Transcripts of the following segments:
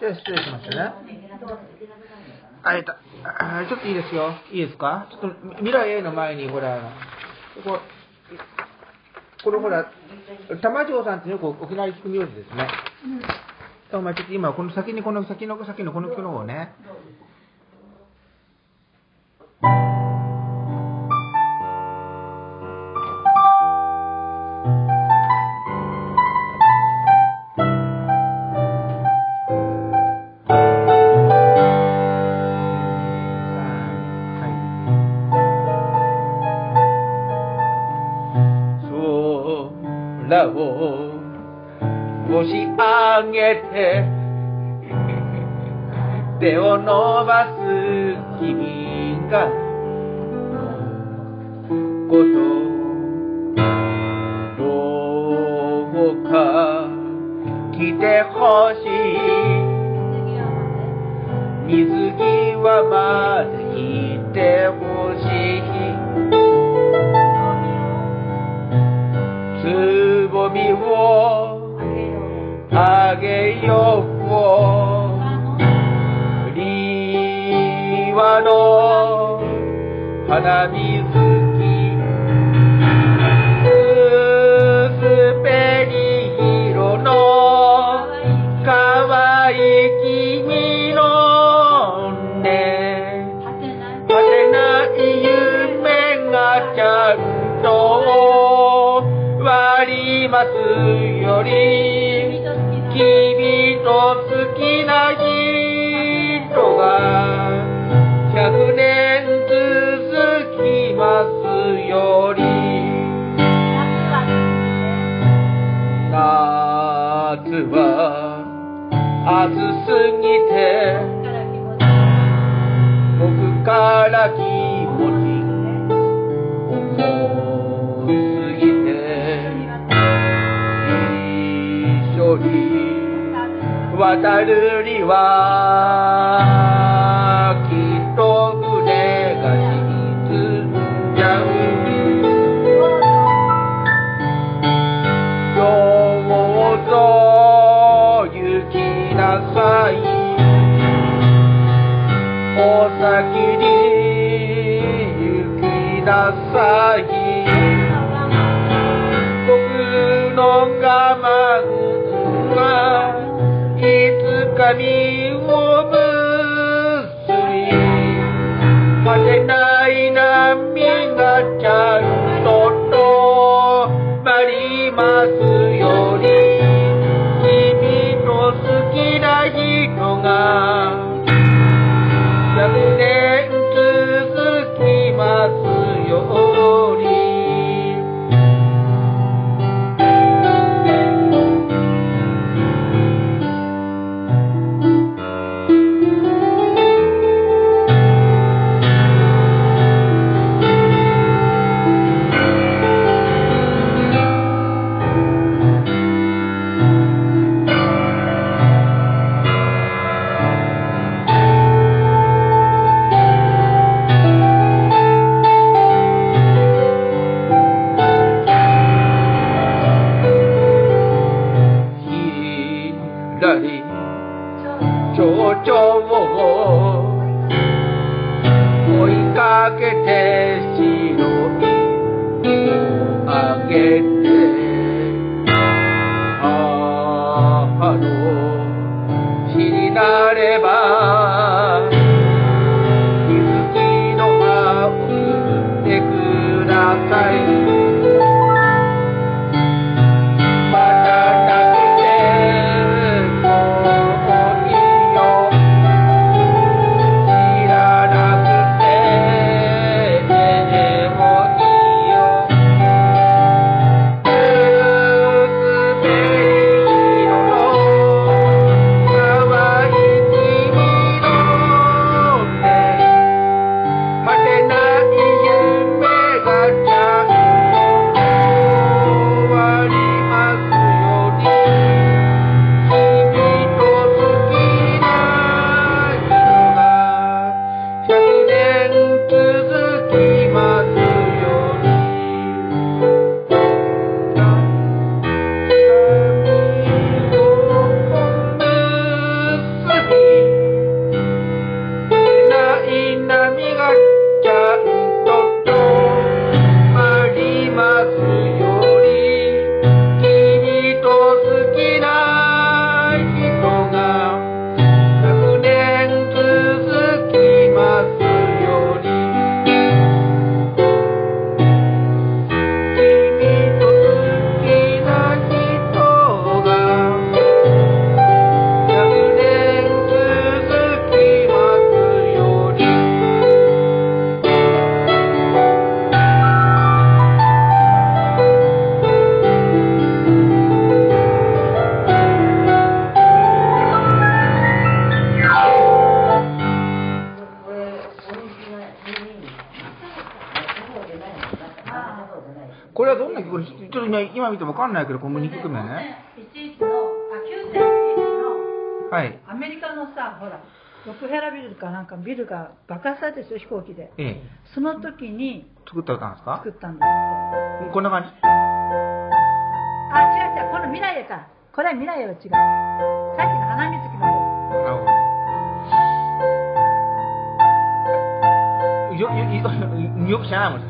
じゃあ失礼しますね。あ、えっと、あちょっといいですよ。いいですか？ちょっと未来 A の前に、ほら、ここ、これほら、玉城さんってよく沖縄に聞く名字ですね。お前ちょっと今、この先にこの先の先のこの曲の方ね。空を押し上げて手を伸ばす君がことどうか来てほしい花水さい僕の我慢はいつかにね、今見てもわかんないけど、この2曲目ね。11の、あ、9.11の、はい。アメリカのさ、ほら、ロックフェラビルかなんかビルが爆発されてる飛行機で。ええ。その時に作った歌なんですか？作ったんです。こんな感じあ、違う違う、この未来へか。これは未来へは違う。さっきの花水木のやなるほど。よ、よ、よ、よく知らないもん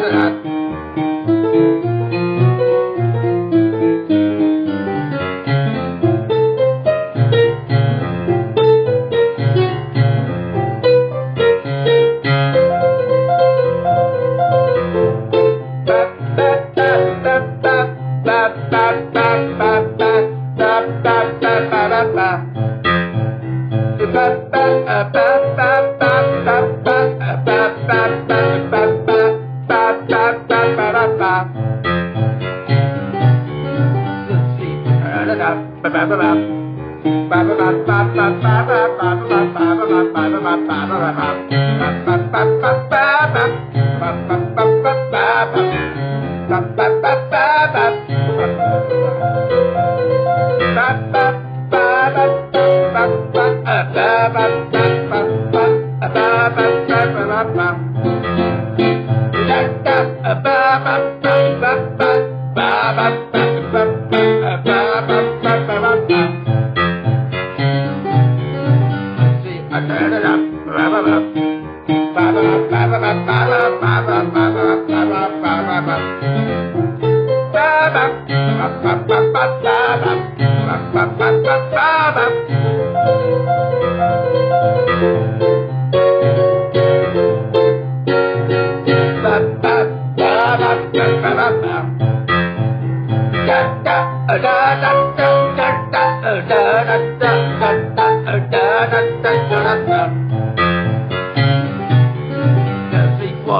Have a nice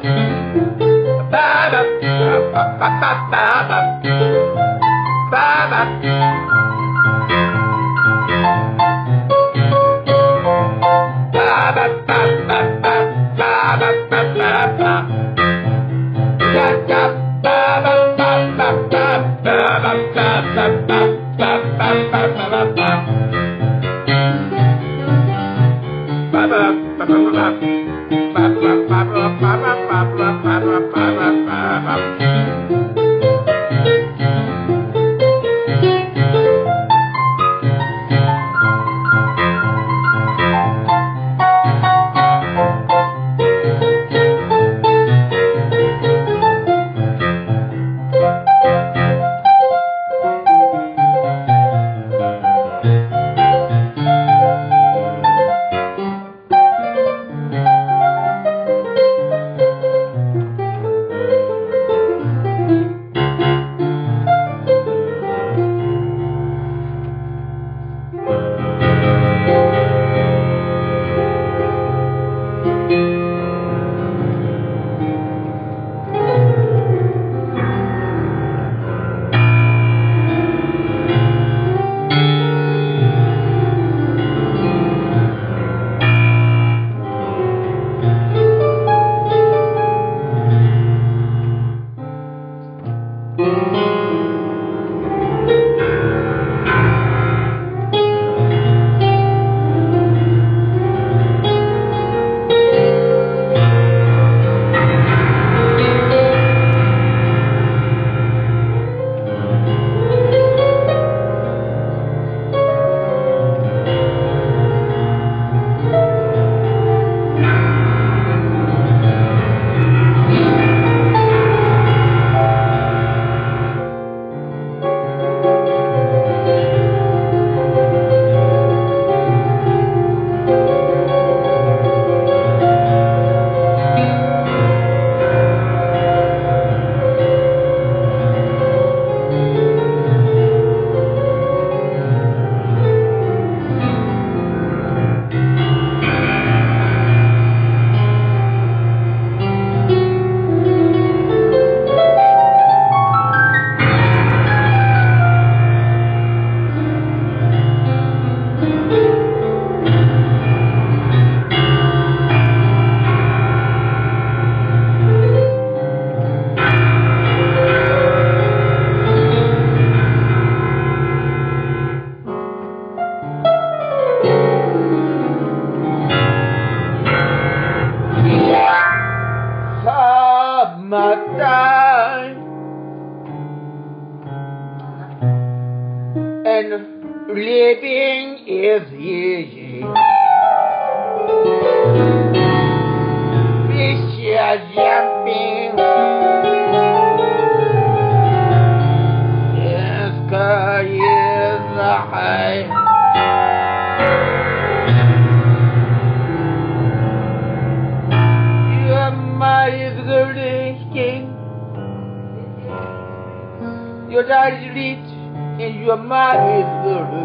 Ba ba ba ba ba ba. was jumping. Eska yezahay. Yammayız. Your dad is rich and your mom is good.